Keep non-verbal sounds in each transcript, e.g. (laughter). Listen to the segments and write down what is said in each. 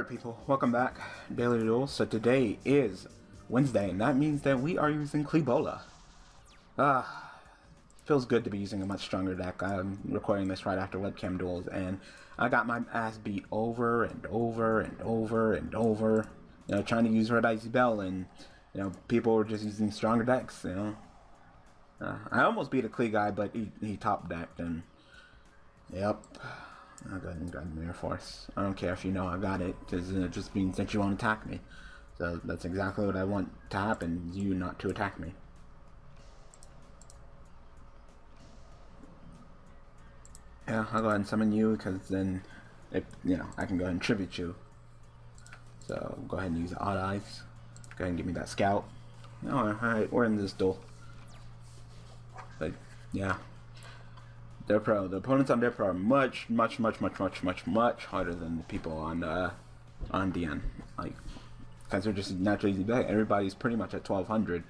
Alright people, welcome back. Daily Duel. So today is Wednesday, and that means that we are using Klebola. Ah, feels good to be using a much stronger deck. I'm recording this right after webcam duels, and I got my ass beat over and over and over and over. You know, trying to use Red Icy Bell, and you know, people were just using stronger decks. You know, uh, I almost beat a Klee guy, but he, he top decked, and yep. I'll go ahead and grab the Mirror Force. I don't care if you know I got it, because it just means that you won't attack me. So that's exactly what I want to happen, you not to attack me. Yeah, I'll go ahead and summon you, because then, if, you know, I can go ahead and tribute you. So, go ahead and use Odd Eyes. Go ahead and give me that Scout. Alright, we're in this duel. But, yeah, DevPro. The opponents on DevPro are much, much, much, much, much, much, much harder than the people on uh, on DN. Like, because they're just naturally easy back. Everybody's pretty much at 1200.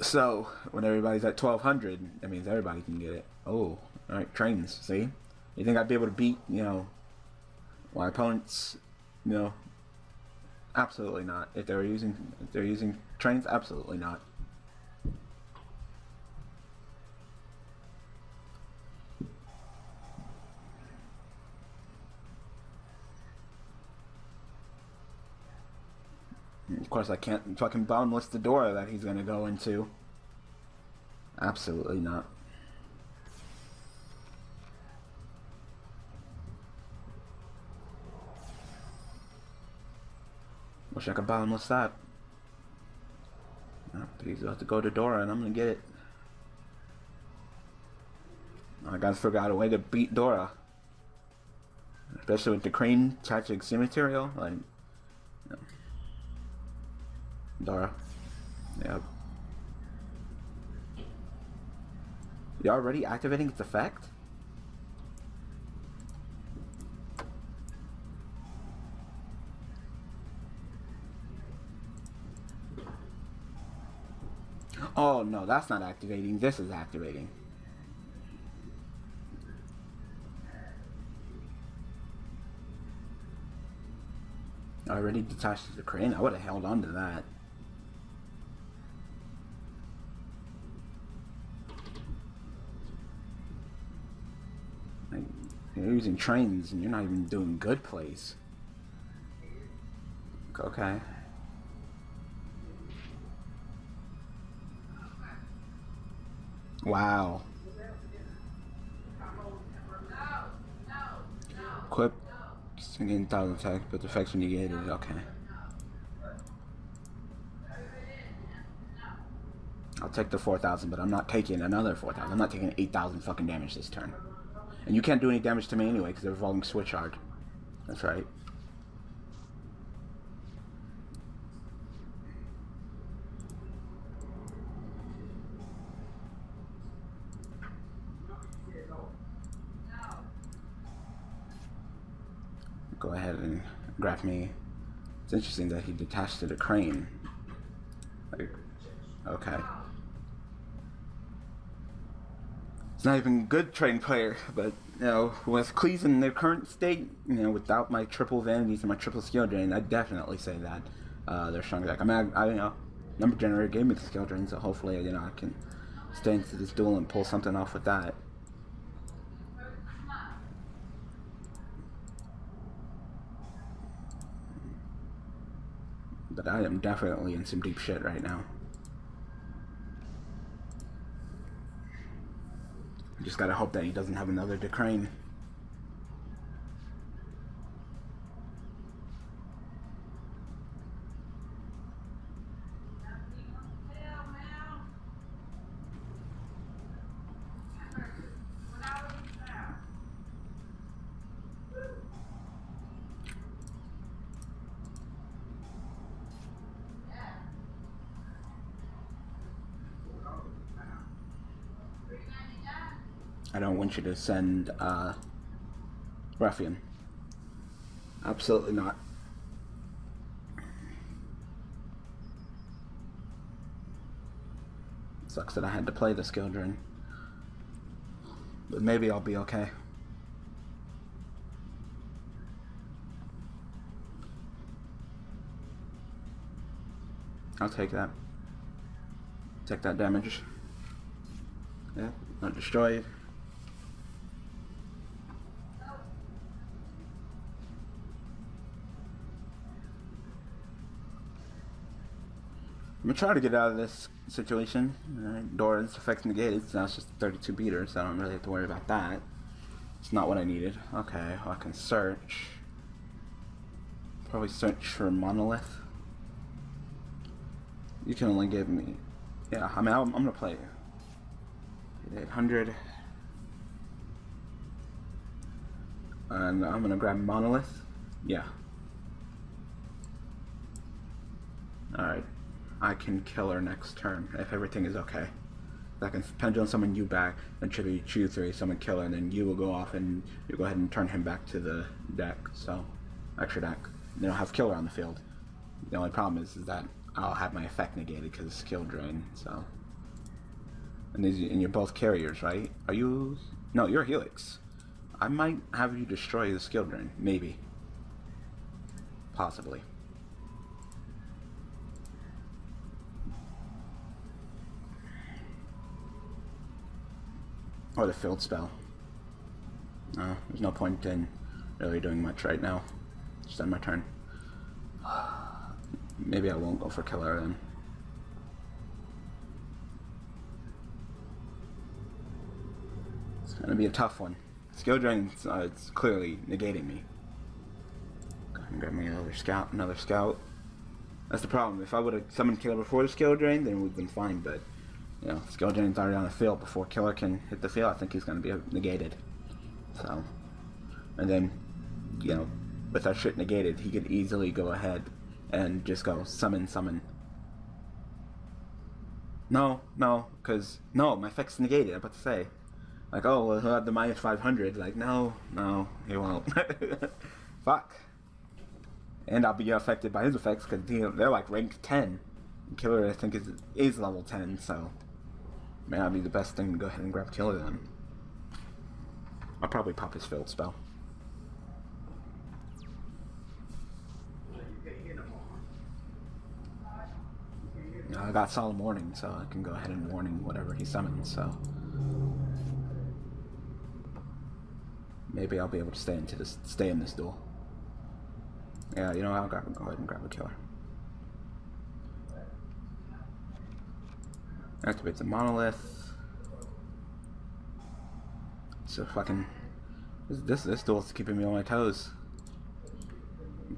So when everybody's at 1200, that means everybody can get it. Oh, all right, trains. See, you think I'd be able to beat you know my opponents? You know, absolutely not. If they're using if they're using trains, absolutely not. Course, I can't fucking bottomless the door that he's gonna go into. Absolutely not. Wish I could bottomless that. He's about to go to Dora and I'm gonna get it. I gotta figure out a way to beat Dora. Especially with the crane catching material. Like, Dara. Yep. You already activating its effect? Oh no, that's not activating. This is activating. I already detached the crane. I would have held on to that. You're using trains and you're not even doing good plays. Okay. Wow. Equip again thousand attack, but the effects when you get it, okay. I'll take the 4,000, but I'm not taking another 4,000. I'm not taking 8,000 fucking damage this turn. And you can't do any damage to me anyway because they're revolving Switchyard. That's right. Go ahead and grab me. It's interesting that he detached to the crane. Like, okay. It's not even a good trading player, but you know, with Cleese in their current state, you know, without my triple vanities and my triple skill drain, I definitely say that uh, they're stronger deck. I mean, I, I you know, number generator gave me the skill drain, so hopefully, you know, I can stay into this duel and pull something off with that. But I am definitely in some deep shit right now. Just gotta hope that he doesn't have another Decrane. you to send uh, Ruffian. Absolutely not. Sucks that I had to play this Gildren. But maybe I'll be okay. I'll take that. Take that damage. Yeah, not destroyed. I'm gonna try to get out of this situation. Alright, Doran's effects negated, so now it's just 32 beaters, so I don't really have to worry about that. It's not what I needed. Okay, well, I can search. Probably search for Monolith. You can only give me... Yeah, I mean, I'm, I'm gonna play 800. And I'm gonna grab Monolith. Yeah. Alright. I can kill her next turn if everything is okay. I can pendulum summon you back, and tribute you three, summon killer, and then you will go off and you go ahead and turn him back to the deck. So, extra deck. Then I'll have killer on the field. The only problem is, is that I'll have my effect negated because skill drain. So, and these and you're both carriers, right? Are you? No, you're Helix. I might have you destroy the skill drain, maybe, possibly. Or the field spell. No, there's no point in really doing much right now. Just end my turn. (sighs) Maybe I won't go for killer then. It's gonna be a tough one. Skill drain, uh, it's clearly negating me. Grab me another scout, another scout. That's the problem. If I would have summoned killer before the skill drain, then it would have been fine, but you know, skill drain's already on the field before killer can hit the field. I think he's gonna be negated. So, and then, you know, with that shit negated, he could easily go ahead and just go summon, summon. No, no, because, no, my effect's negated, I'm about to say. Like, oh, well, he'll have the minus 500. Like, no, no, he won't. (laughs) Fuck. And I'll be affected by his effects because they're like ranked 10. Killer, I think, is, is level 10, so. May not be the best thing to go ahead and grab Killer then. I'll probably pop his field spell. I got Solemn Warning, so I can go ahead and warning whatever he summons, so... Maybe I'll be able to stay into this stay in this duel. Yeah, you know I'll go ahead and grab a killer. Activates a monolith. So fucking this this, this is keeping me on my toes.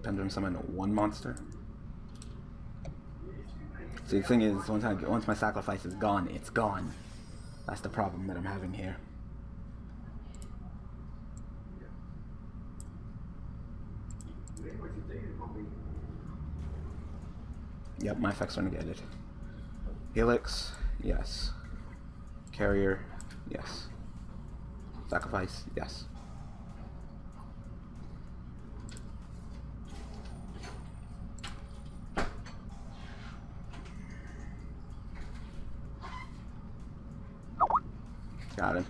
Pendulum summon one monster. See, the thing is, once I once my sacrifice is gone, it's gone. That's the problem that I'm having here. Yep, my effects are negated. Helix, yes. Carrier, yes. Sacrifice, yes. Got him.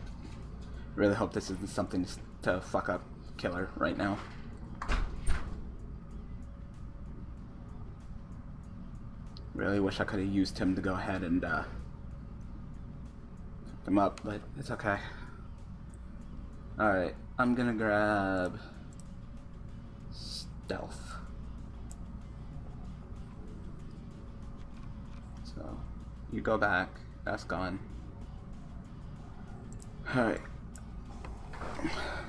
Really hope this isn't something to fuck up Killer right now. Really wish I could have used him to go ahead and uh, him up, but it's okay. Alright, I'm gonna grab stealth. So, you go back, that's gone. Alright.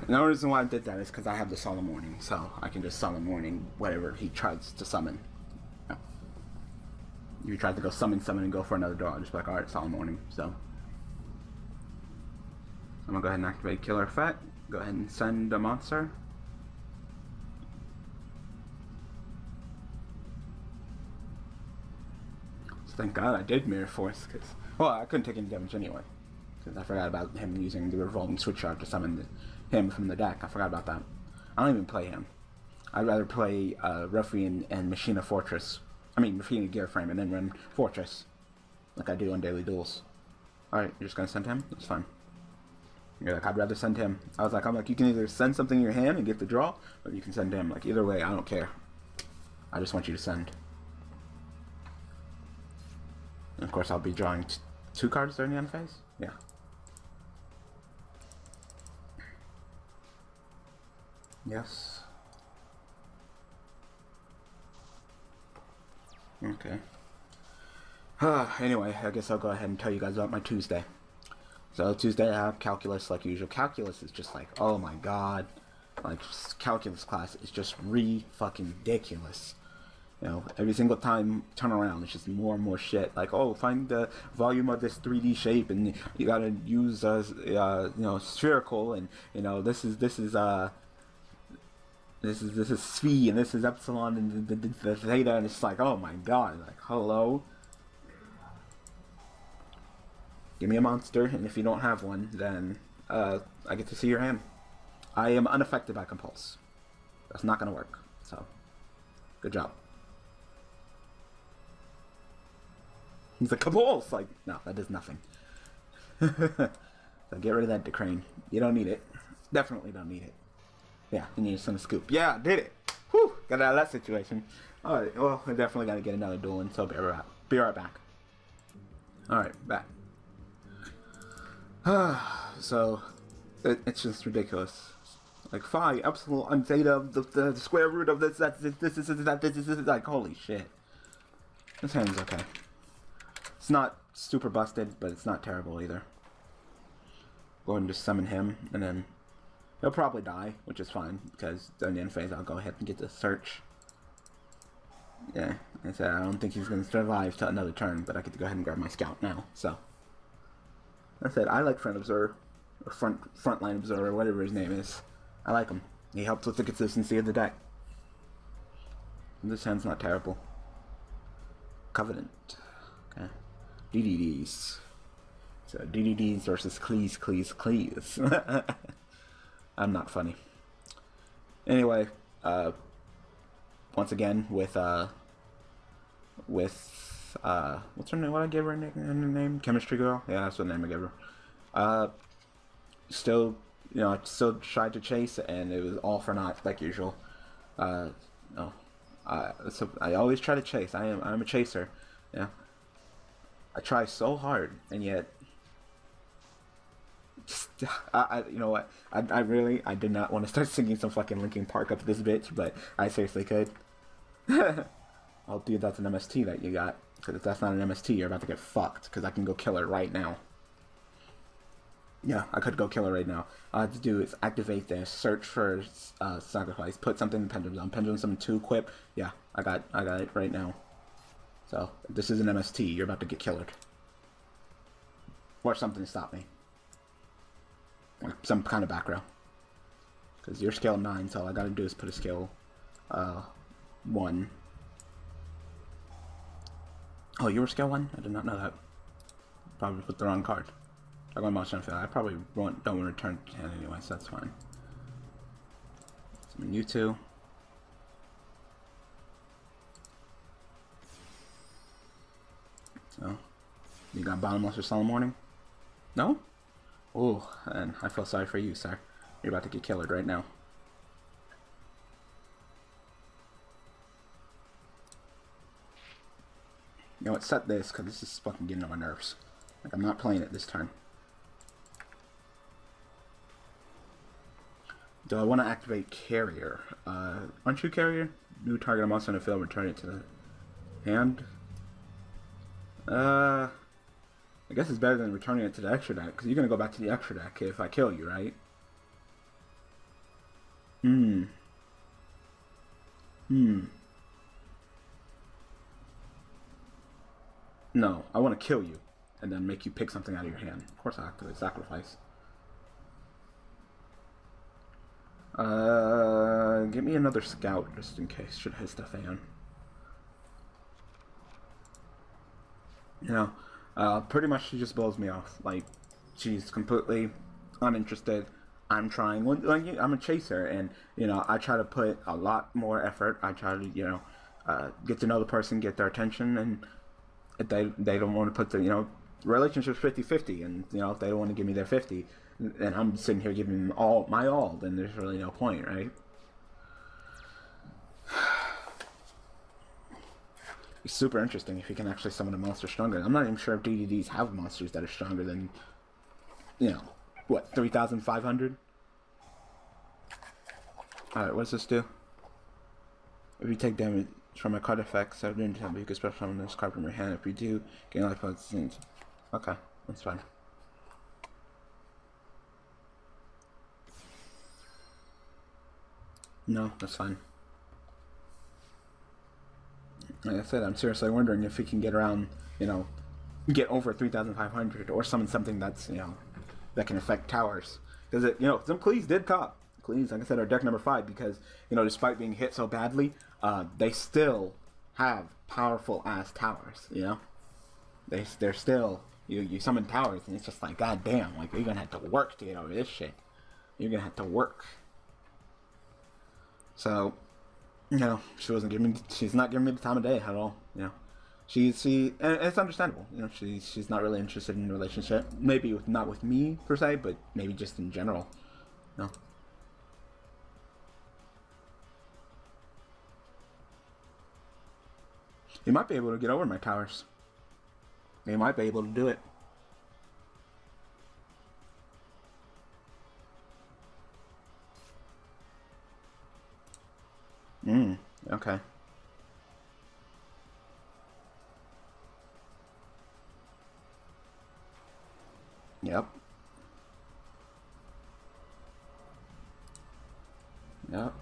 The only reason why I did that is because I have the Solemn Warning, so I can just Solemn Warning whatever he tries to summon. You tried to go summon, summon, and go for another draw, just be like, alright, Solemn Warning, so. I'm gonna go ahead and activate Killer Effect. Go ahead and send a monster. So thank God I did Mirror Force, because, well, I couldn't take any damage anyway. Because I forgot about him using the revolving Switchyard to summon the, him from the deck. I forgot about that. I don't even play him. I'd rather play uh, Ruffian and Machina Fortress. I mean, Machina Gear Frame and then run Fortress. Like I do on Daily Duels. Alright, you're just gonna send him? That's fine. You're like, I'd rather send him. I was like, I'm like, you can either send something in your hand and get the draw, or you can send him. Like, either way, I don't care. I just want you to send. And of course, I'll be drawing two cards during the end phase. Yeah. Yes. Okay. (sighs) anyway, I guess I'll go ahead and tell you guys about my Tuesday. So Tuesday I have calculus like usual. Calculus is just like, oh my god, like calculus class is just re fucking ridiculous. You know, every single time turn around, it's just more and more shit. Like, oh, find the volume of this 3D shape, and you gotta use uh, uh you know spherical, and you know this is this is uh this is this is phi, and this is epsilon, and the, the, the theta, and it's like, oh my god, like hello. Give me a monster, and if you don't have one, then uh, I get to see your hand. I am unaffected by compulse. That's not gonna work. So, good job. He's like compulse. Like, no, that does nothing. (laughs) so get rid of that Decrane. You don't need it. Definitely don't need it. Yeah, you need some scoop. Yeah, did it. Whew, got out of that situation. All right, well, I definitely got to get another duel so be right, be right back. All right, back. (sighs) so it, it's just ridiculous. Like phi, epsilon, theta, the, the, the square root of this, that, this, this, this, that, this, this, this, like holy shit. This hand's okay. It's not super busted, but it's not terrible either. Go ahead and just summon him, and then he'll probably die, which is fine because during the end phase I'll go ahead and get the search. Yeah, I said I don't think he's gonna survive to another turn, but I to go ahead and grab my scout now. So. I said I like front observer, or front frontline observer, whatever his name is. I like him. He helps with the consistency of the deck. This hand's not terrible. Covenant. Okay. DDDs. So DDDs versus Cleese, Cleese, Cleese. (laughs) I'm not funny. Anyway, uh, once again with uh, with uh, what's her name? What I gave her a name? Chemistry girl. Yeah, that's what name I gave her. Uh, still, you know, I still tried to chase, and it was all for naught, like usual. Uh, no, I so I always try to chase. I am I'm a chaser. Yeah, I try so hard, and yet. Just, (laughs) I, I, you know what? I, I really, I did not want to start (laughs) singing some fucking Linkin Park up this bitch, but I seriously could. (laughs) I'll do that's an MST that you got. Because if that's not an MST, you're about to get fucked. Because I can go kill her right now. Yeah, I could go kill her right now. All I have to do is activate this, search for uh, sacrifice, put something in pendulum zone. Pendulum zone two equip. Yeah, I got I got it right now. So this is an MST. You're about to get killed. Or something to stop me. Like some kind of back row. Because you're scale 9, so all I gotta do is put a scale uh, 1 Oh, you were scale one? I did not know that. Probably put the wrong card. I got motion field. I probably won't, don't want to return to 10 anyway, so that's fine. Summon you two. So, you got bottomless or Solemn Warning? No? Oh, and I feel sorry for you, sir. You're about to get killed right now. You know what, set this, because this is fucking getting on my nerves. Like, I'm not playing it this turn. Do I want to activate Carrier? Uh, aren't you Carrier? New target a monster in the field, return it to the hand. Uh, I guess it's better than returning it to the extra deck, because you're going to go back to the extra deck if I kill you, right? Hmm. Hmm. No, I want to kill you and then make you pick something out of your hand. Of course I activate sacrifice. Uh, give me another scout just in case should hit the fan. You know, uh, pretty much she just blows me off. Like, she's completely uninterested. I'm trying. Like, I'm a chaser, and you know, I try to put a lot more effort. I try to, you know, uh, get to know the person, get their attention, and they they don't want to put the you know relationship's 50-50 and you know if they don't want to give me their 50 and i'm sitting here giving them all my all then there's really no point right (sighs) It's super interesting if you can actually summon a monster stronger. I'm not even sure if DDDs have monsters that are stronger than, you know, what, 3,500? Alright, what does this do? If you take damage from a card effect, so during time you can special summon this card from your hand. If you do, gain life points. Okay, that's fine. No, that's fine. Like I said, I'm seriously wondering if we can get around, you know, get over 3,500 or summon something that's, you know, that can affect towers. Because, it, you know, some Klees did cop. Klees, like I said, are deck number five because, you know, despite being hit so badly, uh, they still have powerful ass towers, you know? They, they're still, you, you summon towers and it's just like, god damn, like, you're gonna have to work to get over this shit. You're gonna have to work. So, you know, she wasn't giving me, she's not giving me the time of day at all, you know? She, she, and it's understandable, you know, she, she's not really interested in a relationship. Maybe with, not with me, per se, but maybe just in general, you know? You might be able to get over my towers. You might be able to do it. Hmm, okay. Yep. Yep.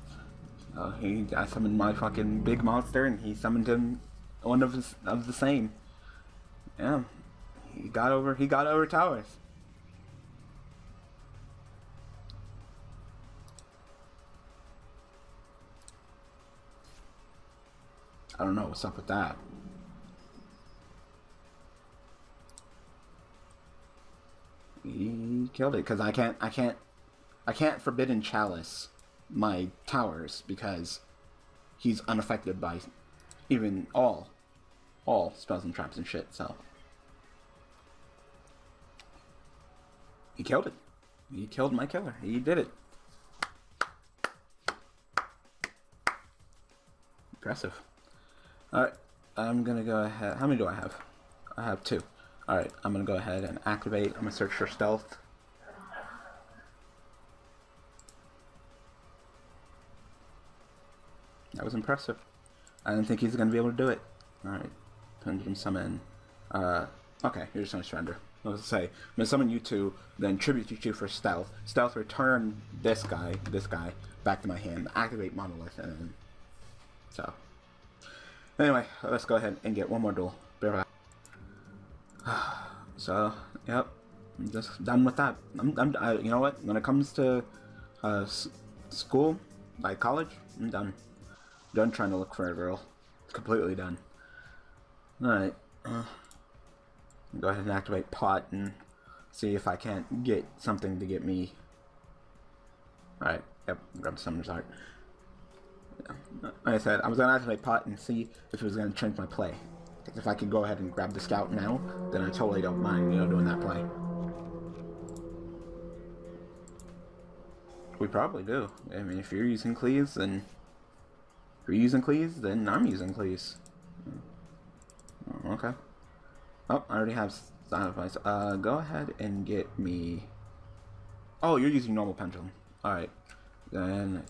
Uh, he, I summoned my fucking big monster, and he summoned him one of his, of the same. Yeah, he got over. He got over towers. I don't know what's up with that. He killed it because I can't. I can't. I can't forbidden chalice my towers because he's unaffected by even all all spells and traps and shit, so he killed it. He killed my killer. He did it. Impressive. Alright, I'm gonna go ahead. How many do I have? I have two. Alright, I'm gonna go ahead and activate. I'm gonna search for stealth. That was impressive. I don't think he's gonna be able to do it. Alright. Pendulum summon. Uh, okay, you're just surrender. I was say, I'm gonna summon you two, then tribute you two for stealth. Stealth return this guy, this guy, back to my hand, activate monolith, and then, so. Anyway, let's go ahead and get one more duel. (sighs) So, yep, I'm just done with that. I'm, I'm I, you know what? When it comes to uh, school, like college, I'm done. Done trying to look for a girl. It's completely done. Alright. Uh, go ahead and activate pot and see if I can't get something to get me. Alright, yep, grab the summoner's art. Like I said, I was gonna activate pot and see if it was gonna change my play. If I could go ahead and grab the scout now, then I totally don't mind, you know, doing that play. We probably do. I mean, if you're using Klees, then if you're using Klees, then I'm using Klees. Okay. Oh, I already have Advice. Uh, go ahead and get me... Oh, you're using normal pendulum. Alright. Then,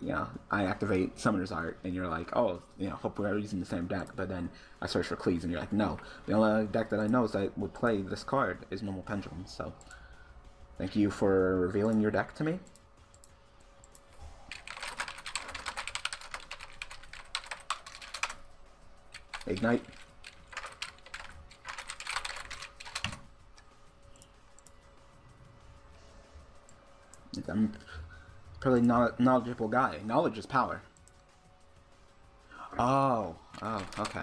yeah, I activate Summoner's Art, and you're like, oh, you know, hope we're using the same deck. But then I search for Klees, and you're like, no. The only deck that I know is that would play this card is normal pendulum. So, thank you for revealing your deck to me. Ignite. I'm probably not knowledgeable guy. Knowledge is power. Oh, oh, okay.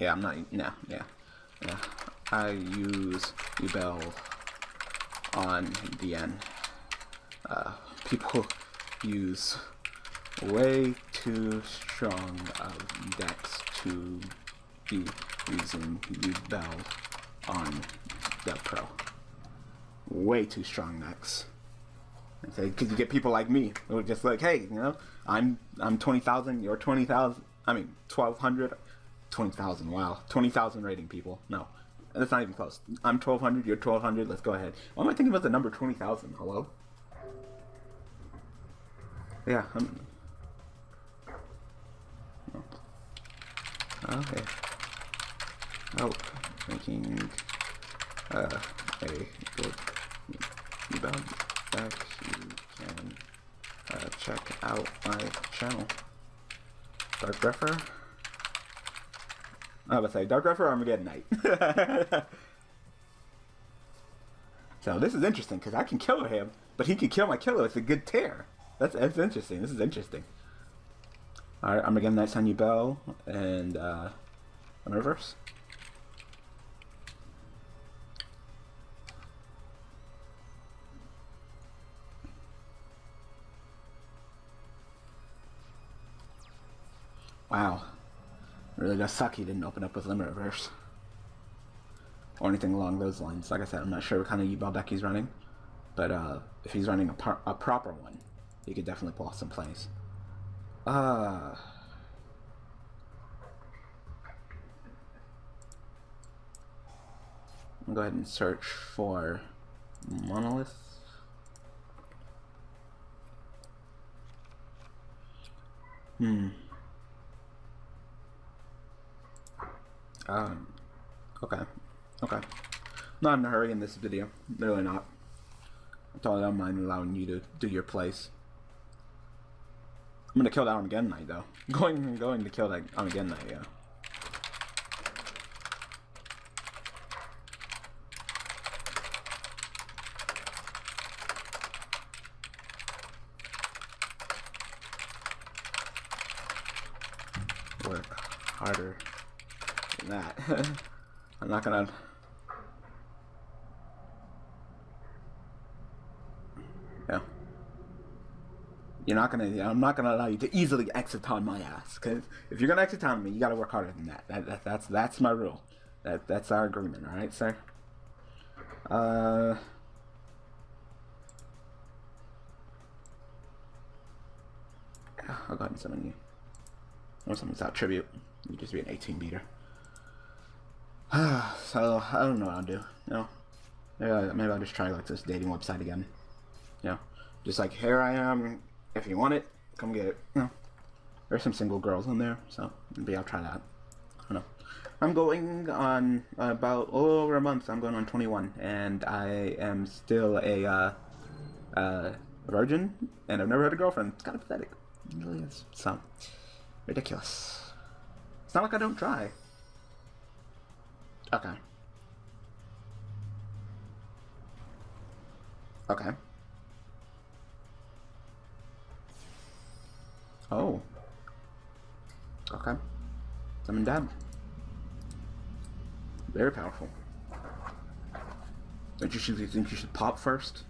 Yeah, I'm not. No, yeah, yeah. I use Rebel on DN. Uh, people use way too strong of decks to be using the bell on the Pro. Way too strong decks. Because you get people like me who are just like, hey, you know, I'm I'm twenty thousand, you're twenty thousand, I mean, 1,200, 20,000. Wow, 20,000 rating people. No, that's not even close. I'm 1,200. You're 1,200. Let's go ahead. Why am I thinking about the number 20,000? Hello. Yeah. I'm... Okay. Oh, making uh, a good rebound back. You can uh, check out my channel. Dark Grepher. I was say Dark Grepher Armageddon Knight. (laughs) so this is interesting because I can kill him, but he can kill my killer with a good tear. That's that's interesting. This is interesting. Alright, I'm again Armageddon Knight Sonya Bell and uh in reverse. Wow. really does suck he didn't open up with Limit Reverse. Or anything along those lines. Like I said, I'm not sure what kind of Yubel deck he's running. But uh, if he's running a, a, proper one, he could definitely pull off some plays. Uh... Go ahead and search for Monolith. Hmm. Um, okay. Okay. Not in a hurry in this video. Really not. I totally don't mind allowing you to do your place. I'm gonna kill that Armageddon Knight though. (laughs) going going to kill that Armageddon Knight, yeah. Work harder that. I'm not gonna... Yeah. You're not gonna, I'm not gonna allow you to easily exit on my ass. Cause if you're gonna exit on me, you gotta work harder than that. that, that that's, that's my rule. That, that's our agreement, alright, sir? Uh... I'll go ahead and summon you. Or something's out tribute. You just be an 18 beater. (sighs) so I don't know what I'll do. You know, maybe, I, maybe I'll just try like this dating website again. Know, just like here I am. If you want it, come get it. You know, there's some single girls in there, so maybe I'll try that. I don't know. I'm going on about a little over a month. I'm going on 21, and I am still a uh, uh, virgin, and I've never had a girlfriend. It's kind of pathetic. It really is. So ridiculous. It's not like I don't try. Okay. Okay. Oh. Okay. Summon Dad. Very powerful. Don't you think you should pop first?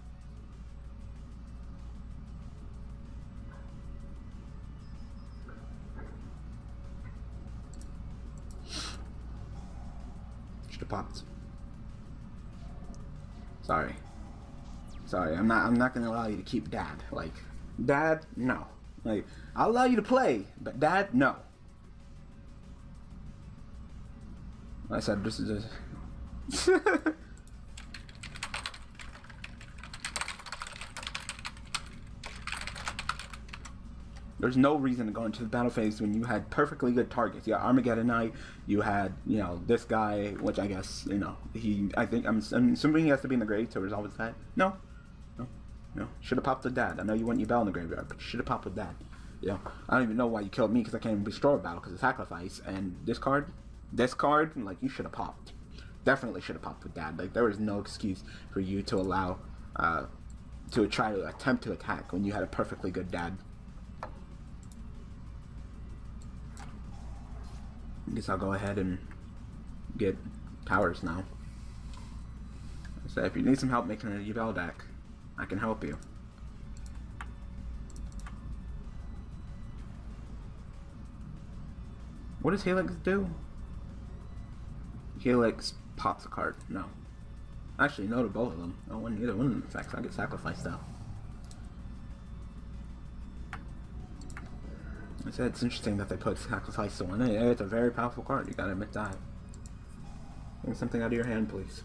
Should have popped. Sorry. Sorry, I'm not I'm not gonna allow you to keep dad. Like dad, no. Like I'll allow you to play, but dad, no. I said this is a (laughs) There's no reason to go into the battle phase when you had perfectly good targets. You had Armageddon Knight, you had, you know, this guy, which I guess, you know, he, I think, I'm, I'm assuming he has to be in the grave to resolve his that. No. No. No. Should have popped with dad. I know you want your bell in the graveyard, but you should have popped with dad. You know, I don't even know why you killed me because I can't even destroy a battle because of sacrifice. And this card, this card, like, you should have popped. Definitely should have popped with dad. Like, there was no excuse for you to allow, uh, to try to attempt to attack when you had a perfectly good dad. I guess I'll go ahead and get powers now. So if you need some help making a Yubel deck, I can help you. What does Helix do? Helix pops a card. No. Actually, no to both of them. No one, neither one of them effects. I get sacrificed out. I said it's interesting that they put sacrifice on it. It's a very powerful card. You gotta admit that. Bring something out of your hand, please.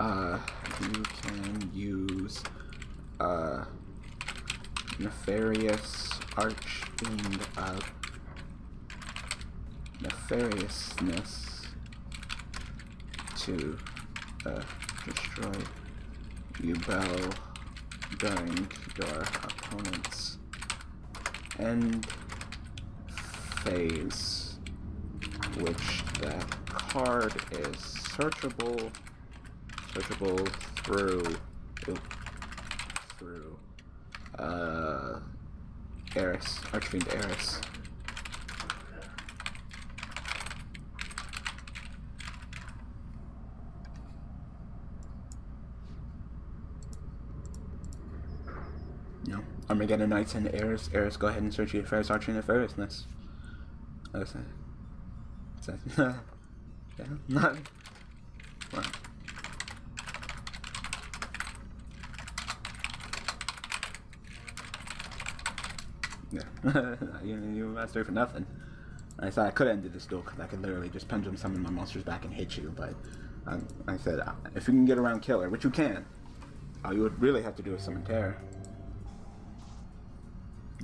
Uh, you can use uh, nefarious archfiend of nefariousness to uh, destroy Yubel during your opponent's end phase, which that card is searchable searchable through oop, through uh Eris, Archfiend Eris. No. Armageddon Knights and Eris. Eris, go ahead and search your Ferris Archer and. Okay. So, yeah, not. Well. Yeah, (laughs) you, you master for nothing. I said I could ended this duel because I could literally just pendulum summon my monsters back and hit you, but um, I said uh, if you can get around killer, which you can, all you would really have to do is summon terror.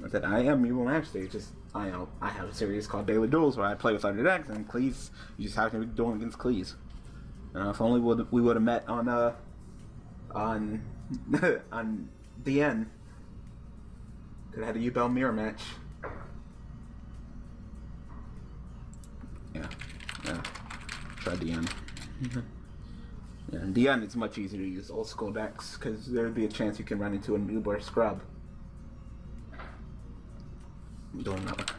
I said I am evil. It's just I know I have a series called Daily Duels where I play with other decks, and Cleese, you just have to be dueling against Cleese. If only we would have met on uh on (laughs) on the end. Could have had a Yubel mirror match. Yeah, yeah. Try DN. Mm-hmm. yeah, in DN it's much easier to use old school decks because there'd be a chance you can run into a noob or a scrub. Doing that.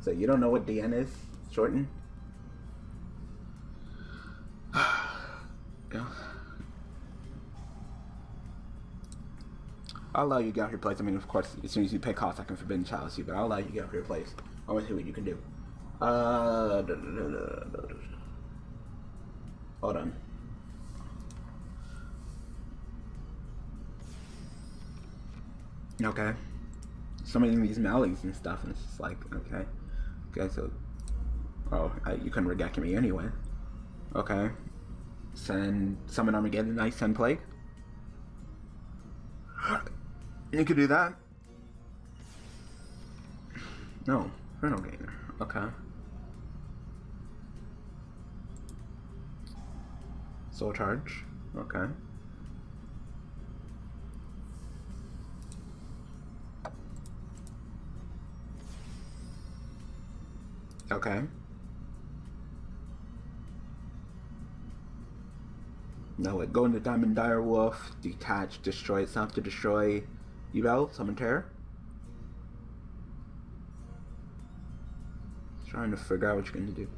So you don't know what DN is, shorten? I'll allow you to get out here place. I mean, of course, as soon as you pay costs, I can forbidden chalice you, but I'll allow you to get out here place. I want to see what you can do. Uh, hold on. Okay. Summoning these mallees and stuff, and it's just like, okay. Okay, so. Oh, I, you couldn't regaki me anyway. Okay. Send summon Armageddon, Nice Send Plague. You could do that. No, Inferno Gainer. Okay. Soul Charge. Okay. Okay. No, like go into Diamond Dire Wolf, detach, destroy itself to destroy Yubel, summon terror. Trying to figure out what you're gonna do.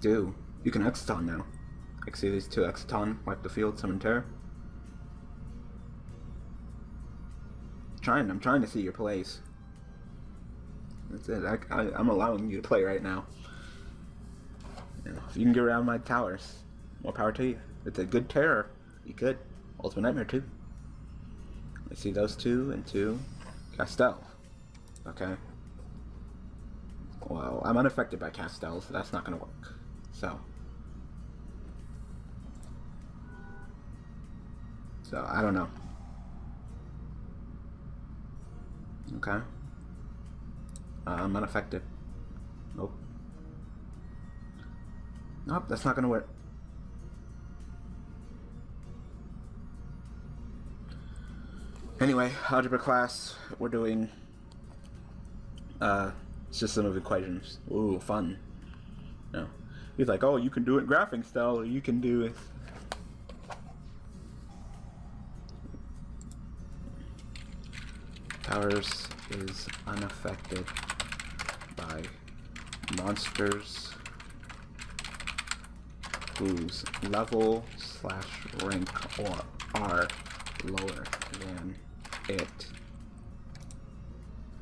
Do. You can Exciton now. These two Exciton, wipe the field, summon terror. Trying, I'm trying to see your plays. That's it. I, I, am allowing you to play right now. If you can get around my towers, more power to you. It's a good terror. You could. Ultimate Nightmare too. I see those two and two. Castel. Okay. Well, I'm unaffected by Castel, so that's not to work. So. So, I don't know. Okay. Uh, I'm unaffected. Nope. Nope, that's not to work. Anyway, algebra class, we're doing uh, system of equations. Ooh, fun. No. He's like, oh, you can do it graphing style, or you can do it. Powers is unaffected by monsters whose level slash rank or are lower than it.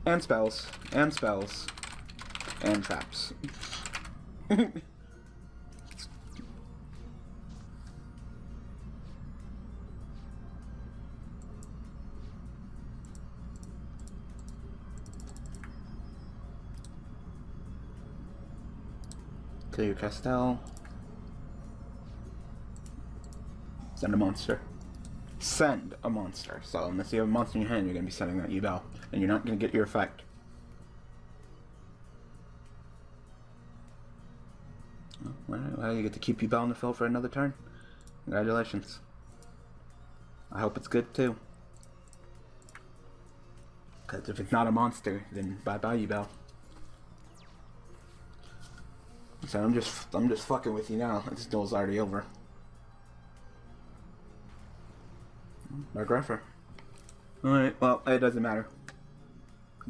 And spells. And spells. And traps. your Castel. Send a monster. Send a monster. So unless you have a monster in your hand, you're gonna be sending that Yubel. And you're not gonna get your effect. Well, you get to keep Yubel in the field for another turn. Congratulations. I hope it's good too. Because if it's not a monster, then bye-bye, Yubel. So I'm just I'm just fucking with you now. This duel's already over. Refer. Alright, well, it doesn't matter.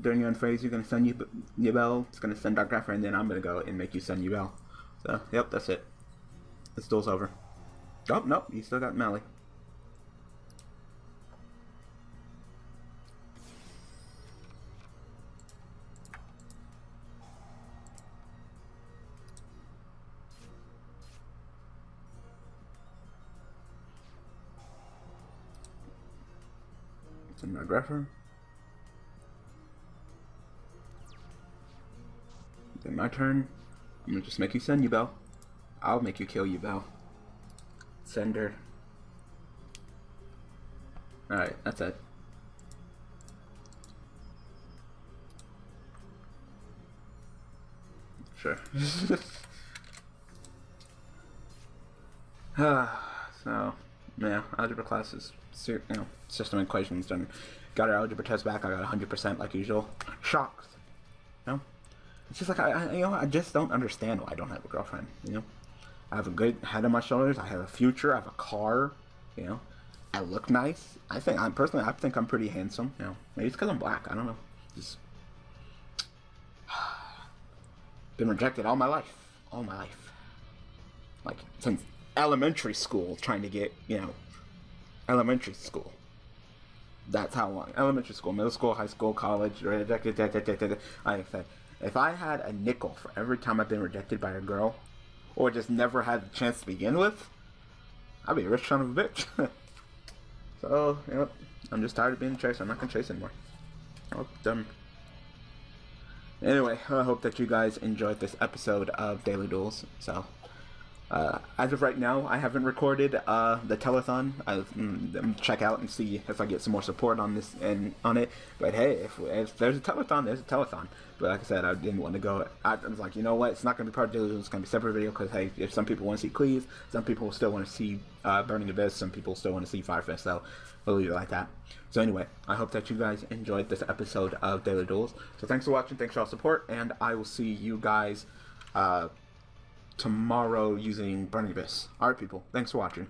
During your phase, you're gonna send you Yubel, it's gonna send Dark Grepher, and then I'm gonna go and make you send Yubel. So, yep, that's it. This duel's over. Oh, nope, you still got Melly. Grapher. Then my turn. I'm gonna just make you send Yubel. I'll make you kill Yubel. Send her. Alright, that's it. Sure. (laughs) Ah, so, yeah, algebra classes you know, system equations done. Got our algebra test back. I got 100% like usual. Shocked. You know? It's just like, I, I, you know, I just don't understand why I don't have a girlfriend, you know? I have a good head on my shoulders. I have a future. I have a car, you know? I look nice. I think, I'm personally, I think I'm pretty handsome, you know? Maybe it's because I'm black. I don't know. Just (sighs) been rejected all my life. All my life. Like, since elementary school, trying to get, you know, elementary school. That's how long. Elementary school, middle school, high school, college, rejected. I said, if I had a nickel for every time I've been rejected by a girl, or just never had the chance to begin with, I'd be a rich son of a bitch. (laughs) so, you know, I'm just tired of being chased. I'm not gonna chase anymore. Oh, done. Anyway, I hope that you guys enjoyed this episode of Daily Duels. So, uh, as of right now, I haven't recorded uh, the telethon. I'll mm, check out and see if I get some more support on this and on it. But hey, if, if there's a telethon, there's a telethon. But like I said, I didn't want to go. I, I was like, you know what? It's not going to be part of the It's going to be separate video because hey, if some people want to see Cleese, some people still want to see uh, Burning Abyss, some people still want to see Fire Fist. So we'll leave it like that. So anyway, I hope that you guys enjoyed this episode of Daily Duels. So thanks for watching. Thanks for all support, and I will see you guys tomorrow using burning abyss. Alright people, thanks for watching.